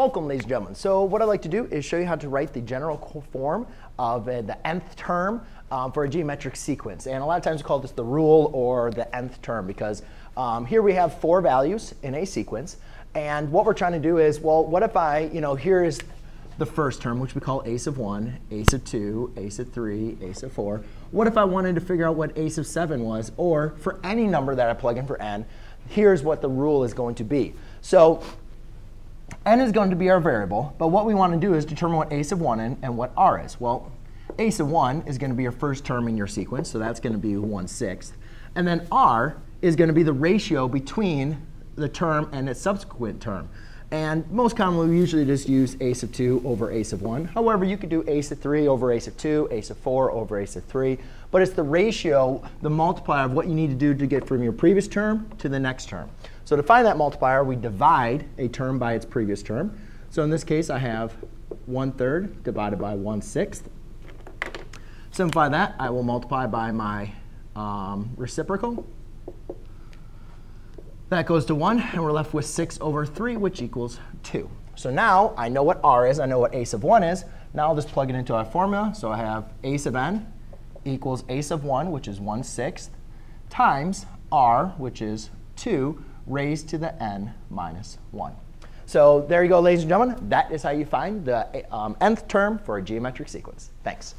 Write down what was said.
Welcome, ladies and gentlemen. So what I'd like to do is show you how to write the general form of uh, the nth term um, for a geometric sequence. And a lot of times we call this the rule or the nth term because um, here we have four values in a sequence. And what we're trying to do is, well, what if I, you know, here is the first term, which we call a sub 1, a sub 2, a sub 3, a sub 4. What if I wanted to figure out what a sub 7 was? Or for any number that I plug in for n, here's what the rule is going to be. So n is going to be our variable, but what we want to do is determine what a sub 1 is and what r is. Well, a sub 1 is going to be your first term in your sequence, so that's going to be 1 sixth. And then r is going to be the ratio between the term and its subsequent term. And most commonly, we usually just use a sub 2 over a sub 1. However, you could do a sub 3 over a sub 2, a sub 4 over a sub 3. But it's the ratio, the multiplier of what you need to do to get from your previous term to the next term. So to find that multiplier, we divide a term by its previous term. So in this case, I have 1 third divided by 1 sixth. Simplify that. I will multiply by my um, reciprocal. That goes to 1, and we're left with 6 over 3, which equals 2. So now I know what r is. I know what a sub 1 is. Now I'll just plug it into our formula. So I have a sub n equals a sub 1, which is 1 sixth, times r, which is 2, raised to the n minus 1. So there you go, ladies and gentlemen. That is how you find the um, nth term for a geometric sequence. Thanks.